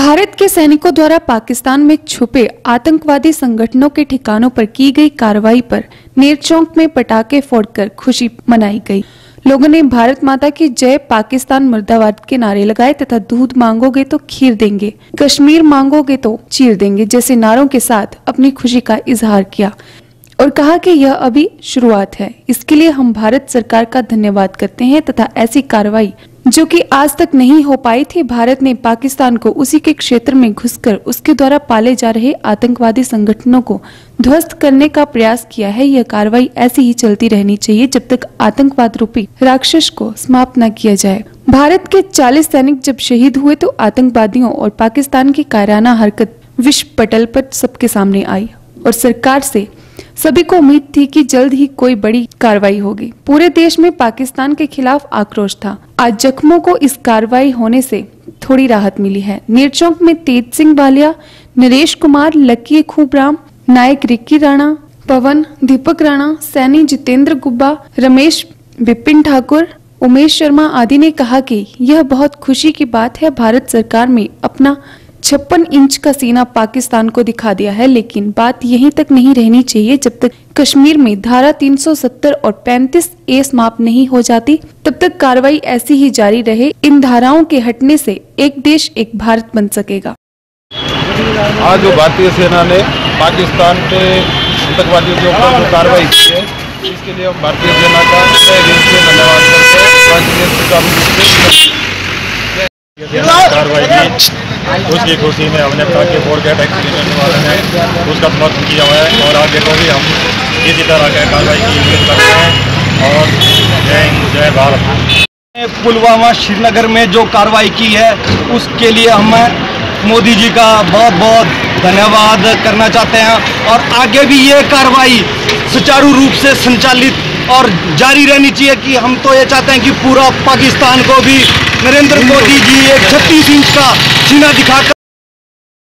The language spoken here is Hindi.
भारत के सैनिकों द्वारा पाकिस्तान में छुपे आतंकवादी संगठनों के ठिकानों पर की गई कार्रवाई पर नेरचौक में पटाखे फोड़कर खुशी मनाई गई। लोगों ने भारत माता की जय, पाकिस्तान मुर्दाबाद के नारे लगाए तथा दूध मांगोगे तो खीर देंगे, कश्मीर मांगोगे तो चीर देंगे जैसे नारों के साथ अपनी खुशी का इजहार किया। और कहा कि यह अभी शुरुआत है। इसके लिए हम भारत सरकार का धन्यवाद करते हैं तथा ऐसी कार्रवाई जो कि आज तक नहीं हो पाई थी, भारत ने पाकिस्तान को उसी के क्षेत्र में घुसकर उसके द्वारा पाले जा रहे आतंकवादी संगठनों को ध्वस्त करने का प्रयास किया है। यह कार्रवाई ऐसी ही चलती रहनी चाहिए जब तक आतंकवाद रूपी राक्षस को समाप्त न किया जाए। भारत के 40 सैनिक जब शहीद हुए तो आतंकवादियों और पाकिस्तान की कायराना हरकत विश्व पटल पर सबके सामने आई और सरकार से सभी को उम्मीद थी कि जल्द ही कोई बड़ी कार्रवाई होगी। पूरे देश में पाकिस्तान के खिलाफ आक्रोश था। आज जख्मों को इस कार्रवाई होने से थोड़ी राहत मिली है। नीरचौक में तेज सिंह बालिया, नरेश कुमार लक्की खूबराम, नायक रिक्की राणा, पवन, दीपक राणा, सैनी जितेंद्र गुब्बा, रमेश, बिपिन ठाकुर, उमेश शर्मा आदि ने कहा कि यह बहुत खुशी की बात है। भारत सरकार में अपना छप्पन इंच का सीना पाकिस्तान को दिखा दिया है, लेकिन बात यहीं तक नहीं रहनी चाहिए जब तक कश्मीर में धारा 370 और 35 ए समाप्त नहीं हो जाती, तब तक कार्रवाई ऐसी ही जारी रहे, इन धाराओं के हटने से एक देश एक भारत बन सकेगा। आज जो भारतीय सेना ने पाकिस्तान के आतंकवादियों के ऊपर कार्रवाई की है, इसके लिए हम भारतीय सेना का धन्यवाद करते हैं। उसकी खुशी में हमने ताकि फोर गेट एक्सीडेंट वाले ने उसका समर्थन किया हुआ है और आगे को भी हम इसी तरह की कार्रवाई की उम्मीद करते हैं और जय हिंद, जय भारत। पुलवामा श्रीनगर में जो कार्रवाई की है, उसके लिए हम मोदी जी का बहुत बहुत धन्यवाद करना चाहते हैं और आगे भी ये कार्रवाई सुचारू रूप से संचालित और जारी रहनी चाहिए कि हम तो ये चाहते हैं कि पूरा पाकिस्तान को भी नरेंद्र मोदी जी एक छत्तीस इंच का सीना दिखाकर